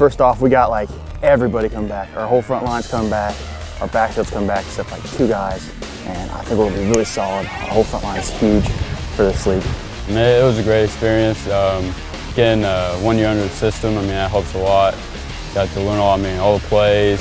first off, we got like everybody come back. Our whole front line's come back. Our backfield's come back except like two guys. And I think gonna be really solid. Our whole front line's huge for this league. It was a great experience. Um, getting uh, one year under the system, I mean, that helps a lot. Got to learn all, I mean, all the plays,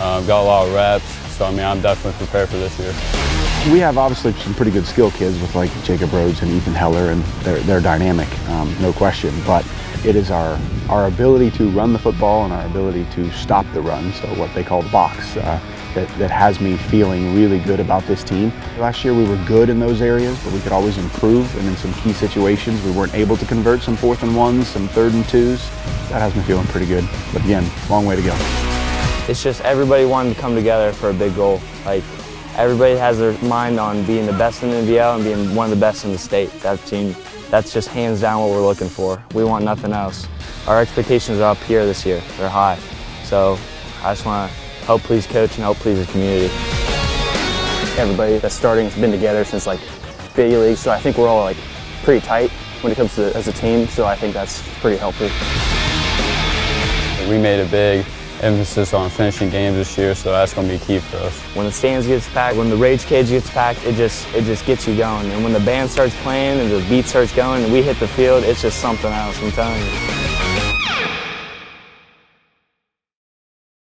uh, got a lot of reps. So, I mean, I'm definitely prepared for this year. We have obviously some pretty good skill kids with like Jacob Rhodes and Ethan Heller, and they're, they're dynamic, um, no question. But it is our, our ability to run the football and our ability to stop the run, so what they call the box, uh, that, that has me feeling really good about this team. Last year we were good in those areas, but we could always improve, and in some key situations we weren't able to convert some fourth and ones, some third and twos. That has me feeling pretty good. But again, long way to go. It's just everybody wanting to come together for a big goal. Like everybody has their mind on being the best in the MVL and being one of the best in the state. That team, that's just hands down what we're looking for. We want nothing else. Our expectations are up here this year. They're high. So I just want to help please coach and help please the community. Everybody that's starting has been together since like B League, so I think we're all like pretty tight when it comes to as a team, so I think that's pretty helpful. We made a big emphasis on finishing games this year, so that's going to be key for us. When the stands gets packed, when the rage cage gets packed, it just it just gets you going. And when the band starts playing and the beat starts going and we hit the field, it's just something else, I'm telling you.